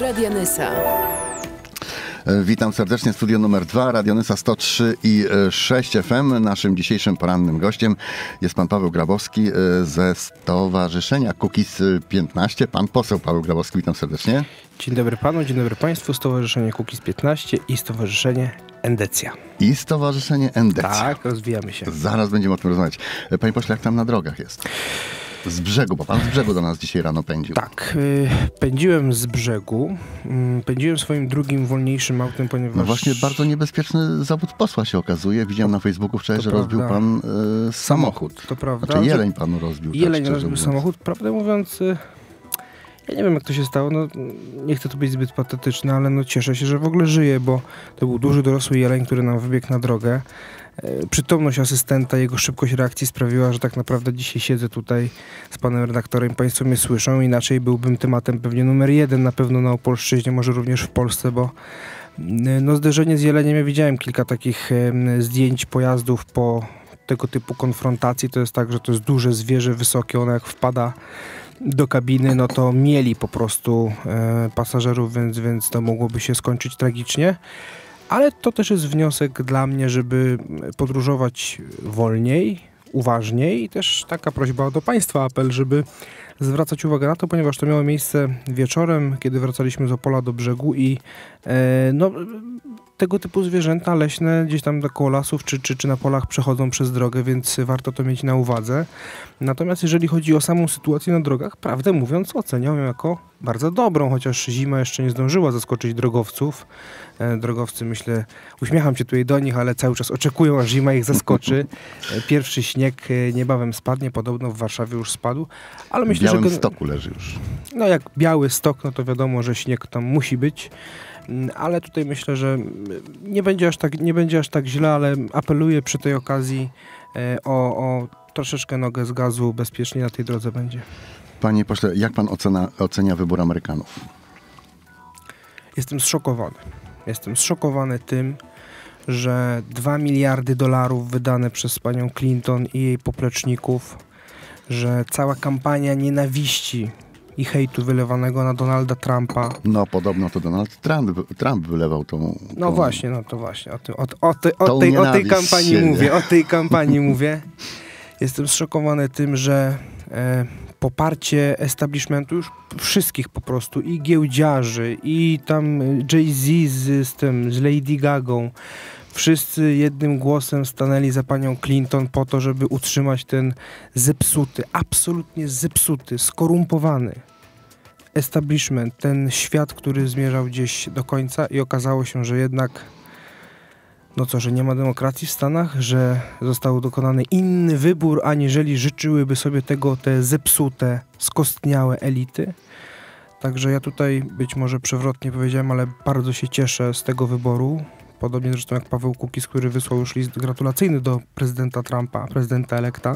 Radianysa. E, Witam serdecznie, studio numer 2, Radionysa 103 i e, 6 FM. Naszym dzisiejszym porannym gościem jest pan Paweł Grabowski e, ze Stowarzyszenia Kukiz 15. Pan poseł Paweł Grabowski, witam serdecznie. Dzień dobry panu, dzień dobry państwu. Stowarzyszenie Kukiz 15 i Stowarzyszenie Endecja. I Stowarzyszenie Endecja. Tak, rozwijamy się. Zaraz będziemy o tym rozmawiać. E, Panie pośle, jak tam na drogach jest? Z brzegu, bo pan z brzegu do nas dzisiaj rano pędził. Tak, y, pędziłem z brzegu, y, pędziłem swoim drugim, wolniejszym autem, ponieważ... No właśnie bardzo niebezpieczny zawód posła się okazuje. Widziałem na Facebooku wczoraj, To że rozbił prawda. pan e, samochód. To prawda. Znaczy jeleń panu rozbił. tak Jeleń szczerze rozbił mówiąc. samochód. Prawdę mówiąc, y, ja nie wiem jak to się stało, no nie chcę tu być zbyt patetyczny, ale no cieszę się, że w ogóle żyję, bo to był duży dorosły jeleń, który nam wybiegł na drogę. E, Przytomność asystenta, jego szybkość reakcji sprawiła, że tak naprawdę dzisiaj siedzę tutaj z panem redaktorem. Państwo mnie słyszą, inaczej byłbym tematem pewnie numer jeden na pewno na Opolszczyźnie, może również w Polsce, bo mm, no zderzenie z jeleniem, ja widziałem kilka takich zdjęć pojazdów po tego typu konfrontacji. To jest tak, że to jest duże zwierzę, wysokie, ono jak wpada do kabiny, no to mieli po prostu e, pasażerów, więc, więc to mogłoby się skończyć tragicznie. Ale to też jest wniosek dla mnie, żeby podróżować wolniej, uważniej. I też taka prośba do Państwa, apel, żeby zwracać uwagę na to, ponieważ to miało miejsce wieczorem, kiedy wracaliśmy z Opola do brzegu i e, no, tego typu zwierzęta leśne gdzieś tam koło lasów czy, czy, czy na polach przechodzą przez drogę, więc warto to mieć na uwadze. Natomiast jeżeli chodzi o samą sytuację na drogach, prawdę mówiąc oceniam ją jako bardzo dobrą, chociaż zima jeszcze nie zdążyła zaskoczyć drogowców. E, drogowcy, myślę, uśmiecham się tutaj do nich, ale cały czas oczekują, aż zima ich zaskoczy. E, pierwszy śnieg e, niebawem spadnie, podobno w Warszawie już spadł, ale myślę, białym że... stoku leży już. no jak biały stok, no to wiadomo, że śnieg tam musi być. Mm, Ale tutaj myślę, że mm, nie będzie aż tak, nie będzie aż tak źle, ale apeluję przy tej okazji e, o, o troszeczkę nogę z gazu, bezpiecznie na tej drodze będzie. Panie pośle, jak pan ocena, ocenia wybór Amerykanów? Jestem zszokowany. Jestem zszokowany tym, że 2 miliardy dolarów wydane przez panią Clinton i jej popleczników, że cała kampania nienawiści i hejtu wylewanego na Donalda Trumpa No podobno to Donald Trump, Trump wylewał tą... No tą właśnie, no to właśnie. O, ty, o, o, ty, o, tej, o tej kampanii siebie. mówię, o tej kampanii mówię. Jestem zszokowany tym, że e, poparcie establishmentu już wszystkich po prostu, i giełdziarzy, i tam Jay-Z z, z tym, z Lady Gagą, wszyscy jednym głosem stanęli za panią Clinton po to, żeby utrzymać ten zepsuty, absolutnie zepsuty, skorumpowany establishment, ten świat, który zmierzał gdzieś do końca i okazało się, że jednak no co, że nie ma demokracji w Stanach, że został dokonany inny wybór, aniżeli życzyłyby sobie tego te zepsute, skostniałe elity. Także ja tutaj być może przewrotnie powiedziałem, ale bardzo się cieszę z tego wyboru. Podobnie zresztą jak Paweł Kukiz, który wysłał już list gratulacyjny do prezydenta Trumpa, prezydenta elekta.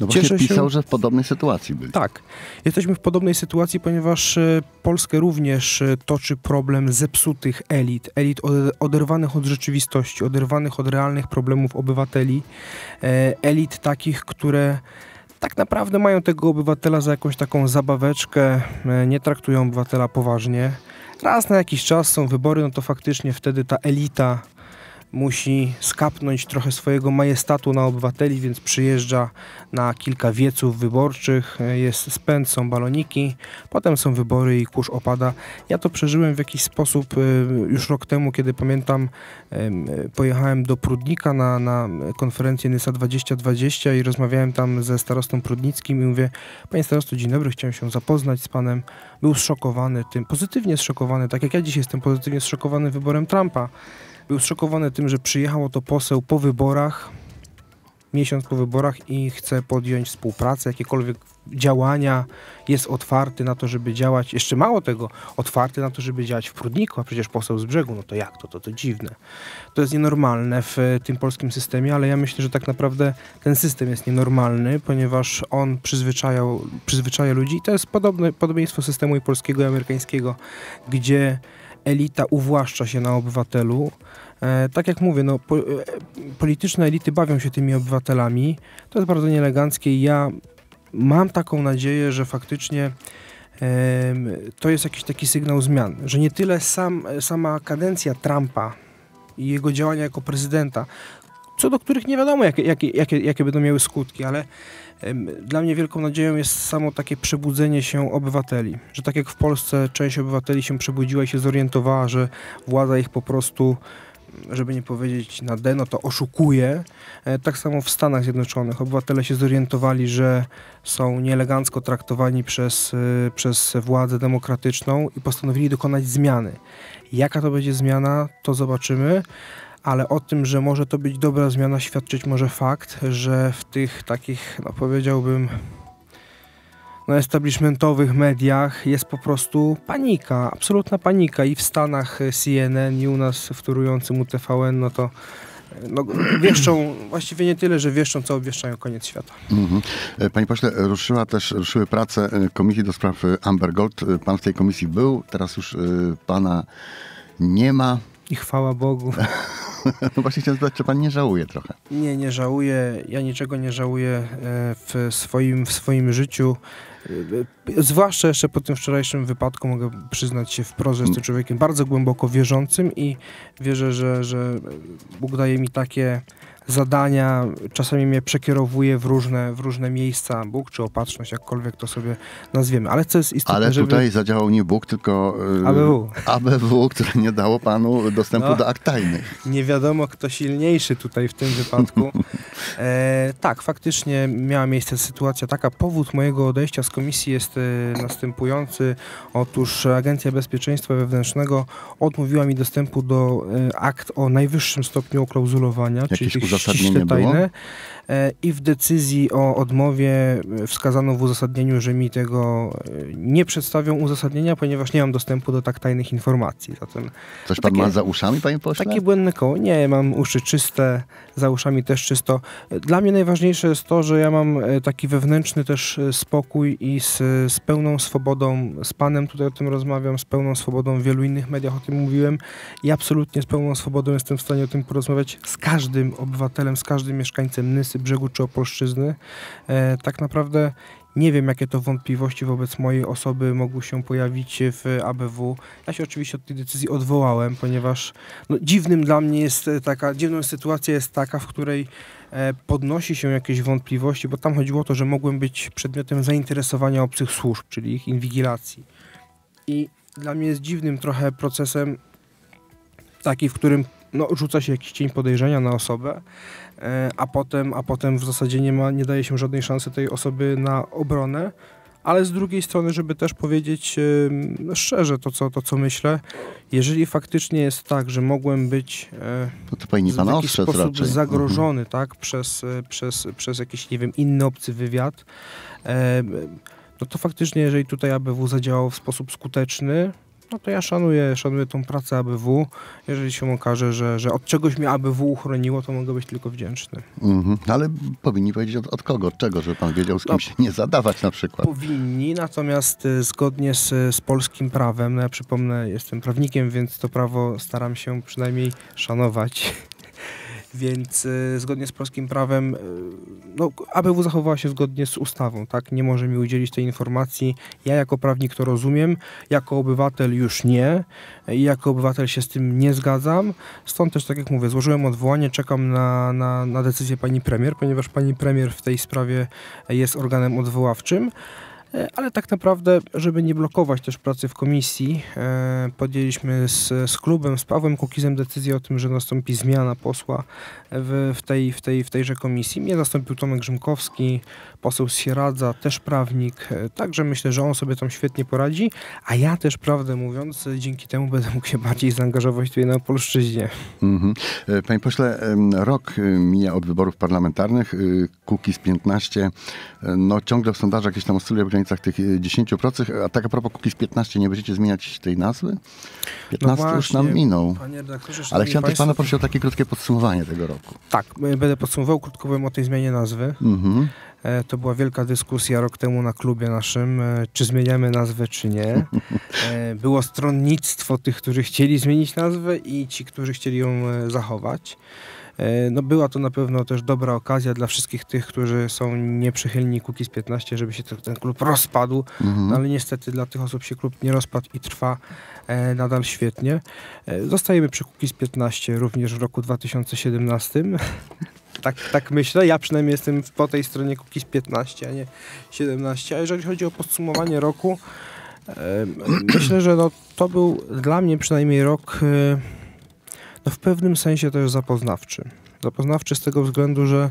No właśnie Cieszę się- pisał, że w podobnej sytuacji byli. Tak. Jesteśmy w podobnej sytuacji, ponieważ e, Polskę również e, toczy problem zepsutych elit, elit ode- oderwanych od rzeczywistości, oderwanych od realnych problemów obywateli, e, elit takich, które tak naprawdę mają tego obywatela za jakąś taką zabaweczkę, nie traktują obywatela poważnie. Raz na jakiś czas są wybory, no to faktycznie wtedy ta elita musi skapnąć trochę swojego majestatu na obywateli, więc przyjeżdża na kilka wieców wyborczych, jest spęd, są baloniki, potem są wybory i kurz opada. Ja to przeżyłem w jakiś sposób e, już rok temu, kiedy pamiętam, em, pojechałem do Prudnika na, na konferencję NYSA 2020 i rozmawiałem tam ze starostą prudnickim i mówię, panie starosto, dzień dobry, chciałem się zapoznać z panem. Był zszokowany tym, pozytywnie zszokowany, tak jak ja dziś jestem pozytywnie zszokowany wyborem Trumpa. Był zszokowany tym, że przyjechał to poseł po wyborach, miesiąc po wyborach i chce podjąć współpracę, jakiekolwiek działania, jest otwarty na to, żeby działać, jeszcze mało tego, otwarty na to, żeby działać w Prudniku, a przecież poseł z brzegu, no to jak to, to, to dziwne. To jest nienormalne w e, tym polskim systemie, ale ja myślę, że tak naprawdę ten system jest nienormalny, ponieważ on przyzwyczajał, przyzwyczaja ludzi i to jest podobne, podobieństwo systemu i polskiego i amerykańskiego, gdzie elita uwłaszcza się na obywatelu. E, tak jak mówię, no, po, e, polityczne elity bawią się tymi obywatelami. To jest bardzo nieeleganckie i ja mam taką nadzieję, że faktycznie to jest jakiś taki sygnał zmian, że nie tyle sam, sama kadencja Trumpa i jego działania jako prezydenta, co do których nie wiadomo, jakie, jakie, jakie, jakie będą miały skutki, ale dla mnie wielką nadzieją jest samo takie przebudzenie się obywateli, że tak jak w Polsce część obywateli się przebudziła i się zorientowała, że władza ich po prostu żeby nie powiedzieć na D, no to oszukuje. E, tak samo w Stanach Zjednoczonych obywatele się zorientowali, że są nieelegancko traktowani przez, e, przez władzę demokratyczną i postanowili dokonać zmiany. Jaka to będzie zmiana, to zobaczymy, ale o tym, że może to być dobra zmiana, świadczyć może fakt, że w tych takich, no powiedziałbym, no, establishmentowych mediach jest po prostu panika, absolutna panika i w Stanach CNN i u nas wtórującym UTVN, no to no, wieszczą, właściwie nie tyle, że wieszczą, co obwieszczają koniec świata. Mhm. E, panie pośle, ruszyła też, ruszyły prace e, Komisji do Spraw e, Amber Gold. Pan w tej komisji był, teraz już pana nie ma. I chwała Bogu. No właśnie chciałem zapytać, czy pan nie żałuje trochę? Nie, nie żałuję. Ja niczego nie żałuję w swoim, w swoim życiu. Zwłaszcza jeszcze po tym wczorajszym wypadku mogę przyznać się wprost, że jestem człowiekiem bardzo głęboko wierzącym i wierzę, że, że Bóg daje mi takie zadania, czasami mnie przekierowuje w różne, w różne miejsca, Bóg czy opatrzność, jakkolwiek to sobie nazwiemy. Ale co jest istotne, Ale tutaj żeby... zadziałał nie Bóg, tylko yy, ABW. ABW, które nie dało panu dostępu no, do akt tajnych. Nie wiadomo, kto silniejszy tutaj w tym wypadku. E, tak, faktycznie miała miejsce sytuacja taka. Powód mojego odejścia z komisji jest e, następujący. Otóż Agencja Bezpieczeństwa Wewnętrznego odmówiła mi dostępu do e, akt o najwyższym stopniu oklauzulowania, Jakieś czyli tych uzasadnienie tajne. Było? E, i w decyzji o odmowie e, wskazano w uzasadnieniu, że mi tego e, nie przedstawią uzasadnienia, ponieważ nie mam dostępu do tak tajnych informacji. Zatem Coś pan takie, ma za uszami, panie pośle? Takie błędne koło. Nie, mam uszy czyste, za uszami też czysto. Dla mnie najważniejsze jest to, że ja mam taki wewnętrzny też spokój i z, z pełną swobodą, z panem tutaj o tym rozmawiam, z pełną swobodą w wielu innych mediach o tym mówiłem i absolutnie z pełną swobodą jestem w stanie o tym porozmawiać z każdym obywatelem, z każdym mieszkańcem Nysy, Brzegu czy Opolszczyzny. E, tak naprawdę nie wiem, jakie to wątpliwości wobec mojej osoby mogły się pojawić w ABW. Ja się oczywiście od tej decyzji odwołałem, ponieważ no, dziwnym dla mnie jest taka, dziwną sytuacja jest taka, w której e, podnosi się jakieś wątpliwości, bo tam chodziło o to, że mogłem być przedmiotem zainteresowania obcych służb, czyli ich inwigilacji. I dla mnie jest dziwnym trochę procesem taki, w którym no, rzuca się jakiś cień podejrzenia na osobę, e, a potem, a potem w zasadzie nie, ma, nie daje się żadnej szansy tej osoby na obronę. Ale z drugiej strony, żeby też powiedzieć no, szczerze to co, to, co myślę, jeżeli faktycznie jest tak, że mogłem być e, no to w jakiś sposób raczej. zagrożony mhm. tak, przez, e, przez, przez jakiś, nie wiem, inny obcy wywiad, no to faktycznie, jeżeli tutaj ABW zadziałał w sposób skuteczny, no to ja szanuję, szanuję tą pracę ABW. Jeżeli się okaże, że, że od czegoś mnie ABW uchroniło, to mogę być tylko wdzięczny. Mhm. Ale powinni powiedzieć od, od, kogo, od czego, żeby pan wiedział, z kim no, się nie zadawać na przykład. Powinni, natomiast y, zgodnie z, z polskim prawem, no ja przypomnę, jestem prawnikiem, więc to prawo staram się przynajmniej szanować. Więc y, zgodnie z polskim prawem, y, no, ABW zachowała się zgodnie z ustawą, tak? Nie może mi udzielić tej informacji. Ja jako prawnik to rozumiem, jako obywatel już nie i jako obywatel się z tym nie zgadzam. Stąd też, tak jak mówię, złożyłem odwołanie, czekam na, na, na decyzję pani premier, ponieważ pani premier w tej sprawie jest organem odwoławczym. E, ale tak naprawdę, żeby nie blokować też pracy w komisji, e, podjęliśmy z, z klubem, z Pawłem Kukizem decyzję o tym, że nastąpi zmiana posła w, w, tej, w, tej, w tejże komisji. Mnie zastąpił Tomek Grzymkowski, poseł z Sieradza, też prawnik, e, także myślę, że on sobie tam świetnie poradzi, a ja też, prawdę mówiąc, dzięki temu będę mógł się bardziej zaangażować tutaj na polszczyźnie. Mm -hmm. Panie pośle, rok mija od wyborów parlamentarnych, Kukiz 15, no ciągle w sondażach jakieś tam oscyluje w granicach tych 10%, a tak a propos Kukiz 15, nie będziecie zmieniać tej nazwy? 15 no już nam minął. Ale chciałem też pana prosić o takie krótkie podsumowanie tego roku. Tak, będę podsumował krótko powiem o tej zmianie nazwy. Mhm. E, to była wielka dyskusja rok temu na klubie naszym, e, czy zmieniamy nazwę, czy nie. E, było stronnictwo tych, którzy chcieli zmienić nazwę i ci, którzy chcieli ją zachować. No była to na pewno też dobra okazja dla wszystkich tych, którzy są nieprzychylni Kukiz 15, żeby się ten klub rozpadł, mhm. no ale niestety dla tych osób się klub nie rozpadł i trwa nadal świetnie. Zostajemy przy Kukiz 15 również w roku 2017. Tak, tak myślę. Ja przynajmniej jestem po tej stronie cookies 15, a nie 17. A jeżeli chodzi o podsumowanie roku, myślę, że no, to był dla mnie przynajmniej rok e, no, w pewnym sensie też zapoznawczy. Zapoznawczy z tego względu, że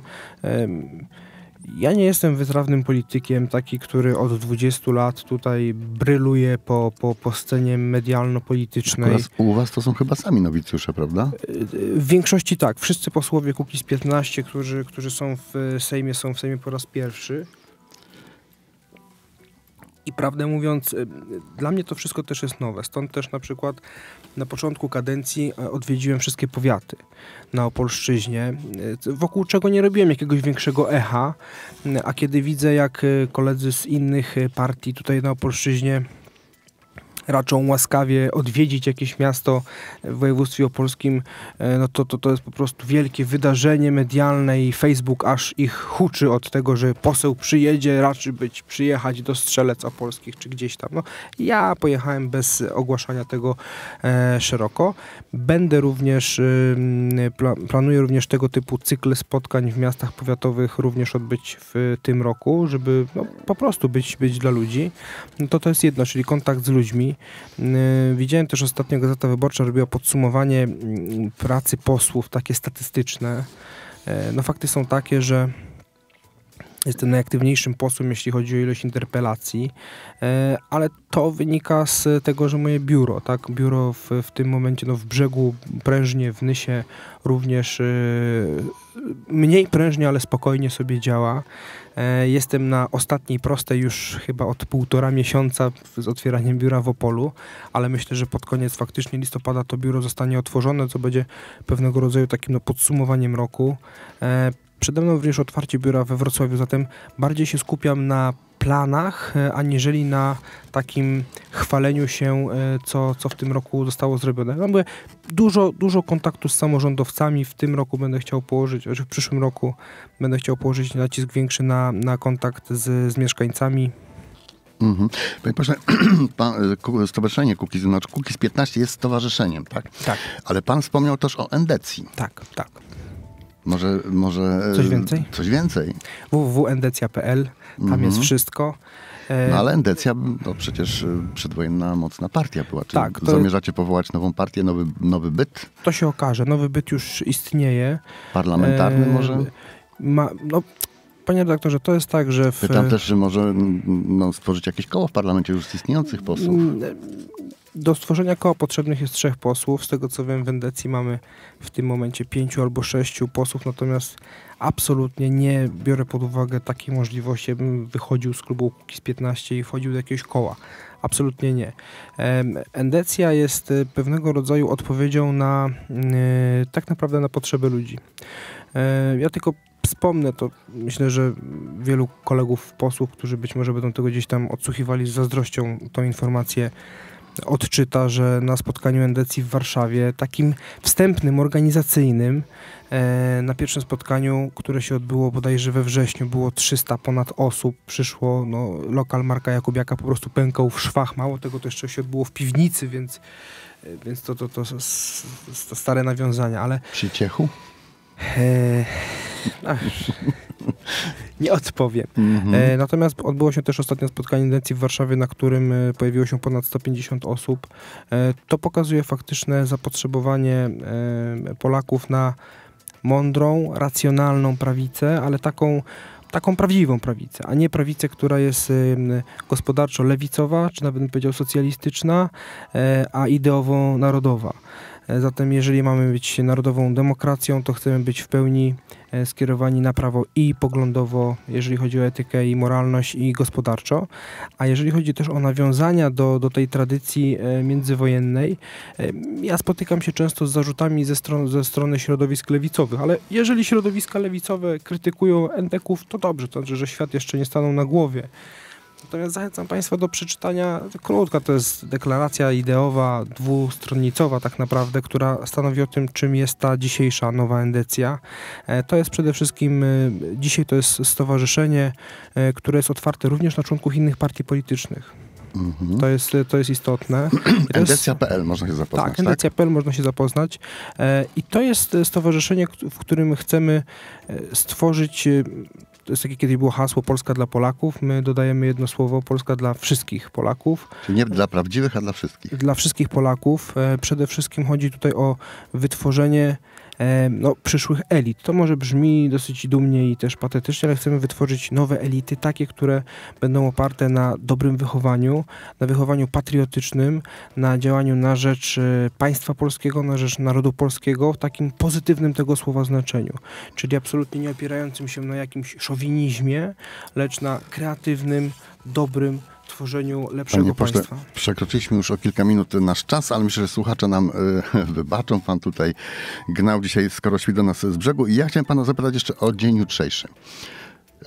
ja nie jestem wytrawnym politykiem, taki, który od 20 lat tutaj bryluje po, po, po scenie medialno-politycznej. U was to są chyba sami nowicjusze, prawda? W większości tak. Wszyscy posłowie Kukiz 15, którzy, którzy są w Sejmie, są w Sejmie po raz pierwszy. I prawdę mówiąc, y, dla mnie to wszystko też jest nowe. Stąd też na przykład na początku kadencji e, odwiedziłem wszystkie powiaty na Opolszczyźnie, y, wokół czego nie robiłem jakiegoś większego echa, y, a kiedy widzę, jak koledzy z innych partii tutaj na Opolszczyźnie raczą łaskawie odwiedzić jakieś miasto w województwie opolskim, e, no to, to, to jest po prostu wielkie wydarzenie medialne i Facebook aż ich huczy od tego, że poseł przyjedzie, raczy być, przyjechać do Strzelec Opolskich czy gdzieś tam. No, ja pojechałem bez ogłaszania tego e, szeroko. Będę również, y, pla, planuję również tego typu cykle spotkań w miastach powiatowych również odbyć w tym roku, żeby no, po prostu być, być dla ludzi. No to to jest jedno, czyli kontakt z ludźmi, widziałem też ostatnio Gazeta Wyborcza robiła podsumowanie mm, pracy posłów, takie statystyczne. E, no fakty są takie, że Jestem najaktywniejszym posłem, jeśli chodzi o ilość interpelacji, e, ale to wynika z tego, że moje biuro, tak, biuro w, w tym momencie no, w brzegu prężnie, w Nysie również e, mniej prężnie, ale spokojnie sobie działa. E, jestem na ostatniej prostej już chyba od półtora miesiąca z otwieraniem biura w Opolu, ale myślę, że pod koniec faktycznie listopada to biuro zostanie otworzone, co będzie pewnego rodzaju takim no, podsumowaniem roku. Przede mną również otwarcie biura we Wrocławiu, zatem bardziej się skupiam na planach, e, aniżeli na takim chwaleniu się, e, co, co w tym roku zostało zrobione. No mówię, dużo, dużo kontaktu z samorządowcami w tym roku będę chciał położyć, w przyszłym roku będę chciał położyć nacisk większy na, na kontakt z, z mieszkańcami. Mhm. Panie pośle, pan, e, Stowarzyszenie Kukiz, znaczy Kukiz 15 jest stowarzyszeniem, tak? Tak. Ale pan wspomniał też o endecji. Tak, tak. Może, może coś więcej? Coś więcej. www.endecja.pl, tam mhm. jest wszystko. E, no ale Endecja to przecież e, przedwojenna mocna partia była. Czy tak, to... zamierzacie powołać nową partię, nowy, nowy byt? To się okaże. Nowy byt już istnieje. Parlamentarny e... może? Ma, no, Panie redaktorze, to jest tak, że... W... Pytam też, czy może no, stworzyć jakieś koło w parlamencie już z istniejących posłów? Mm, do stworzenia koła potrzebnych jest trzech posłów. Z tego co wiem, w Endecji mamy w tym momencie pięciu albo sześciu posłów, natomiast absolutnie nie biorę pod uwagę takiej możliwości, bym wychodził z klubu z 15 i wchodził do jakiegoś koła. Absolutnie nie. Endecja jest e, pewnego rodzaju odpowiedzią na e, tak naprawdę na potrzeby ludzi. E, ja tylko wspomnę to, myślę, że wielu kolegów posłów, którzy być może będą tego gdzieś tam odsłuchiwali z zazdrością tą informację, odczyta, że na spotkaniu Endecji w Warszawie, takim wstępnym, organizacyjnym, e, na pierwszym spotkaniu, które się odbyło bodajże we wrześniu, było 300 ponad osób, przyszło, no, lokal Marka Jakubiaka po prostu pękał w szwach, mało tego to jeszcze się odbyło w piwnicy, więc, e, więc to, to, to, to stare nawiązania, ale... Przy ciechu? E, nie odpowiem. Mm-hmm. E, natomiast odbyło się też ostatnie spotkanie Indencji w Warszawie, na którym e, pojawiło się ponad 150 osób. E, to pokazuje faktyczne zapotrzebowanie e, Polaków na mądrą, racjonalną prawicę, ale taką taką prawdziwą prawicę, a nie prawicę, która jest gospodarczo lewicowa, czy nawet bym powiedział socjalistyczna, e, a ideowo narodowa. E, Zatem jeżeli mamy być narodową demokracją, to chcemy być w pełni e, skierowani na prawo i poglądowo, jeżeli chodzi o etykę i moralność i gospodarczo, a jeżeli chodzi też o nawiązania do, do tej tradycji e, międzywojennej, ja spotykam się często z zarzutami ze, stron, ze strony środowisk lewicowych, ale jeżeli środowiska lewicowe krytykują endeków, to dobrze, to znaczy, że świat jeszcze nie stanął na głowie. Natomiast zachęcam Państwa do przeczytania, krótka to jest deklaracja ideowa, dwustronnicowa tak naprawdę, która stanowi o tym, czym jest ta dzisiejsza nowa endecja. E, To jest przede wszystkim, e, dzisiaj to jest stowarzyszenie, e, które jest otwarte również na członków innych partii politycznych. Mhm. To jest, to jest istotne. Endecja.pl można się zapoznać, tak, tak? endecja.pl można się zapoznać. I to jest stowarzyszenie, w którym chcemy stworzyć. To jest takie kiedyś było hasło Polska dla Polaków. My dodajemy jedno słowo Polska dla wszystkich Polaków. Czyli nie dla prawdziwych, a dla wszystkich. Dla wszystkich Polaków. E, Przede wszystkim chodzi tutaj o wytworzenie no, przyszłych elit. To może brzmi dosyć dumnie i też patetycznie, ale chcemy wytworzyć nowe elity, takie, które będą oparte na dobrym wychowaniu, na wychowaniu patriotycznym, na działaniu na rzecz e, państwa polskiego, na rzecz narodu polskiego w takim pozytywnym tego słowa znaczeniu. Czyli absolutnie nie opierającym się na jakimś szowinizmie, lecz na kreatywnym, dobrym tworzeniu lepszego Panie pośle, państwa. Przekroczyliśmy już o kilka minut nasz czas, ale myślę, że słuchacze nam e, wybaczą. Pan tutaj gnał dzisiaj skoro do nas z brzegu. I ja chciałem pana zapytać jeszcze o dzień jutrzejszy.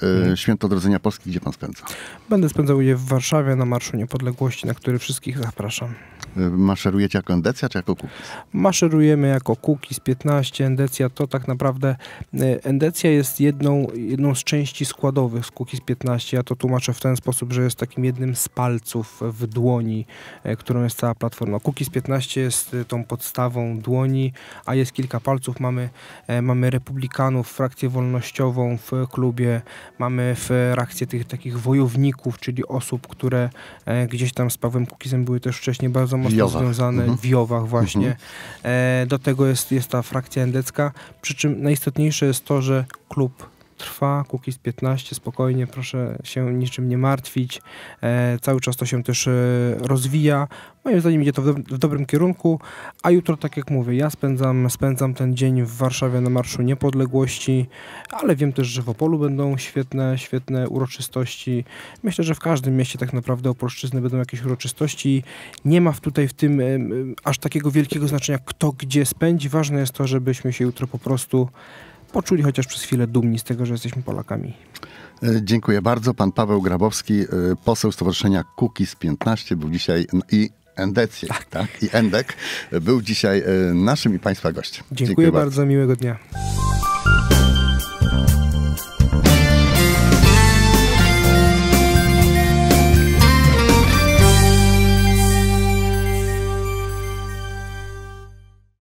E, Mhm. Święto Odrodzenia Polski, gdzie pan spędza? Będę spędzał je w Warszawie na Marszu Niepodległości, na który wszystkich zapraszam. E, Maszerujecie jako endecja, czy jako kukiz? Maszerujemy jako Kukiz 15, Endecja to tak naprawdę, e, Endecja jest jedną, jedną z części składowych z Kukiz 15. Ja to tłumaczę w ten sposób, że jest takim jednym z palców w dłoni, e, którą jest cała platforma. Kukiz 15 jest e, tą podstawą dłoni, a jest kilka palców. Mamy, e, mamy republikanów, frakcję wolnościową w klubie, mamy frakcję tych takich wojowników, czyli osób, które e, gdzieś tam z Pawłem Kukizem były też wcześniej bardzo mocno Jowach. związane Mhm. w Jowach właśnie. Mhm. E, do tego jest, jest ta frakcja endecka, przy czym najistotniejsze jest to, że klub trwa, Kukiz 15, spokojnie, proszę się niczym nie martwić. E, cały czas to się też e, rozwija. Moim zdaniem idzie to w, dob- w dobrym kierunku, a jutro, tak jak mówię, ja spędzam, spędzam ten dzień w Warszawie na Marszu Niepodległości, ale wiem też, że w Opolu będą świetne, świetne uroczystości. Myślę, że w każdym mieście tak naprawdę opolszczyzny będą jakieś uroczystości. Nie ma tutaj w tym em, aż takiego wielkiego znaczenia, kto gdzie spędzi. Ważne jest to, żebyśmy się jutro po prostu poczuli chociaż przez chwilę dumni z tego, że jesteśmy Polakami. E, Dziękuję bardzo. Pan Paweł Grabowski, e, poseł Stowarzyszenia Kukiz 15, był dzisiaj i Endecji, tak. I Endek był dzisiaj e, naszym i Państwa gościem. Dziękuję, bardzo, miłego dnia.